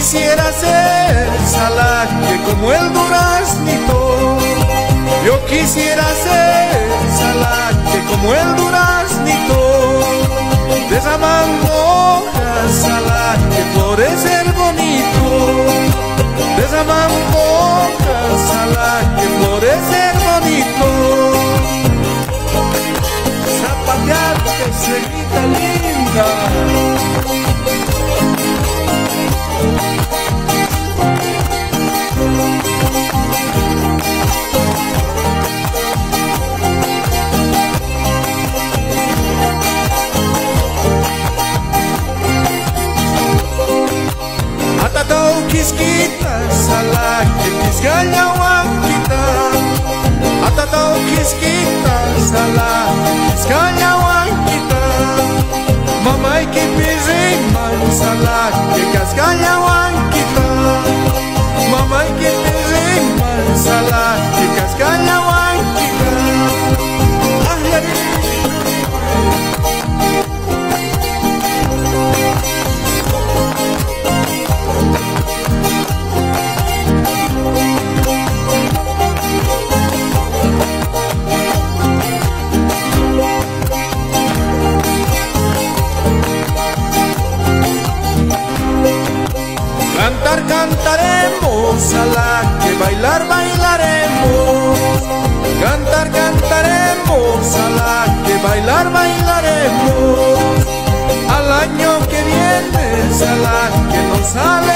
quisiera ser salaje como el duraznito. Yo quisiera ser salaje como el duraznito. kiskita sa laki Kisgayawan kita. At ataw kiskita sa laki Kisgayawan kita. Mamay kipirin man quis laki Kisgayawan cantaremos a la que bailar bailaremos. Cantar cantaremos a la que bailar bailaremos. Al año que viene a que nos sale